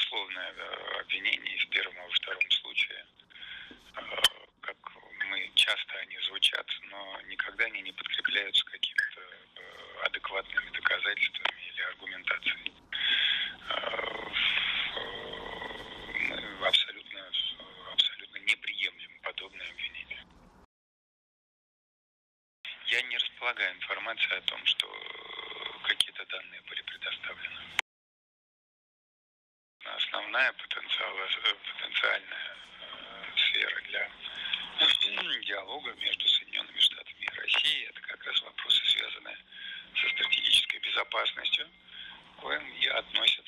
голословное э, обвинение в первом и втором случае. Э, как мы часто они звучат, но никогда они не подкрепляются какими-то э, адекватными доказательствами или аргументацией. Мы абсолютно, абсолютно не приемлем подобное обвинение. Я не располагаю информацией о том, что Основная потенциал, потенциальная сфера для диалога между Соединенными Штатами и Россией. Это как раз вопросы, связанные со стратегической безопасностью, к коим и относятся